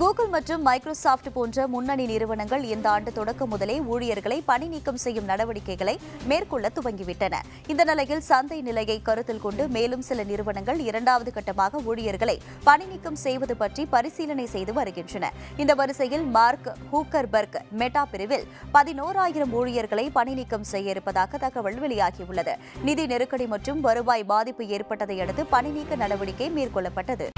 Google மற்றும் Microsoft போன்ற முன்னணி நிறுவனங்கள் இந்த ஆண்டு தொடக்கம் முதலே ஊழியர்களை பணி நீக்கம் செய்யும் நடவடிக்கைகளை மேற்கொள்ள துவங்கிவிட்டன. இந்த நிலையில் சந்தை நிலையை கருத்தில் கொண்டு மேலும் சில நிறுவனங்கள் இரண்டாவது கட்டமாக ஊழியர்களை பணி நீக்கம் செய்வது பற்றி பரிசீலனை செய்து வருகின்றன. இந்த வரிசையில் மார்க் ஹூக்கர்பர்க் மெட்டா பிரிவில் பதினோராயிரம் ஊழியர்களை பணி நீக்கம் செய்ய இருப்பதாக தகவல் வெளியாகியுள்ளது. நிதி நெருக்கடி மற்றும் வருவாய் பாதிப்பு ஏற்பட்டதை அடுத்து பணி நீக்க நடவடிக்கை மேற்கொள்ளப்பட்டது.